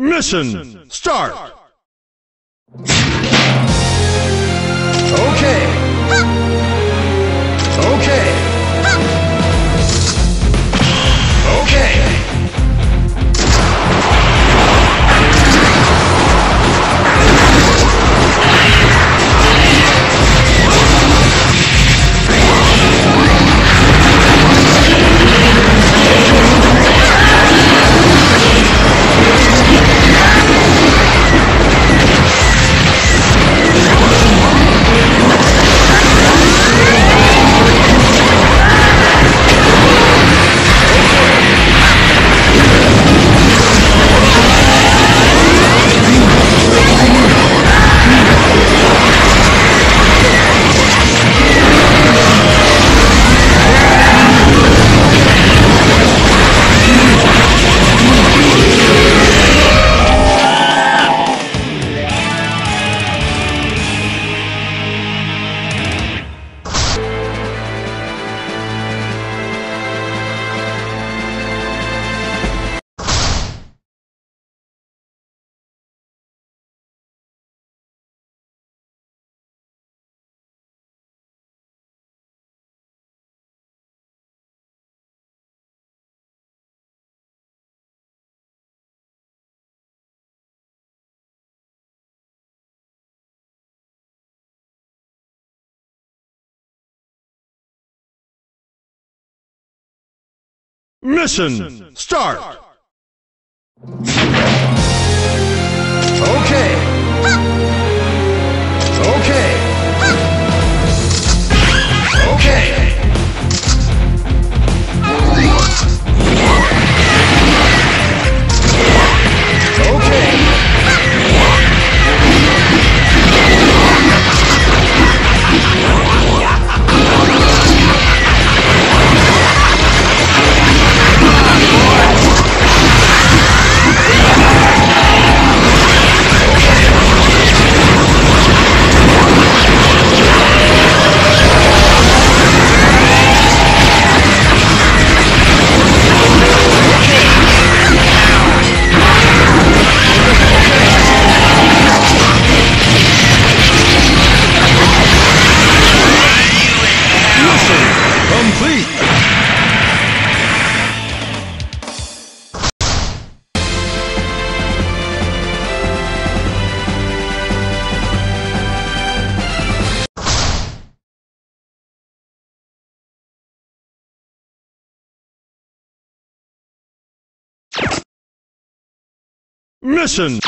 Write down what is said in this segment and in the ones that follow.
Mission start! Okay. Mission start! Okay. Okay. Mission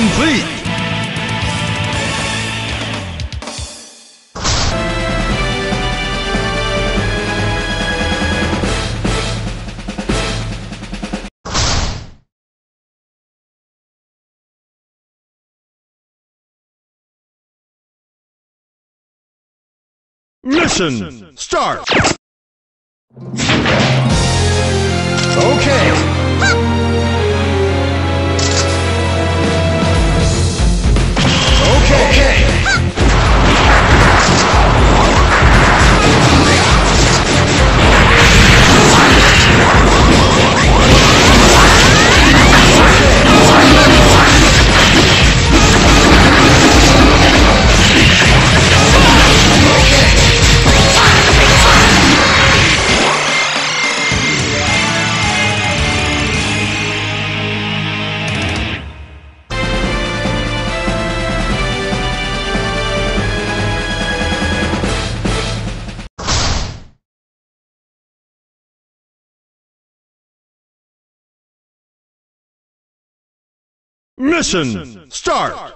complete. Mission start. Okay. Mission start.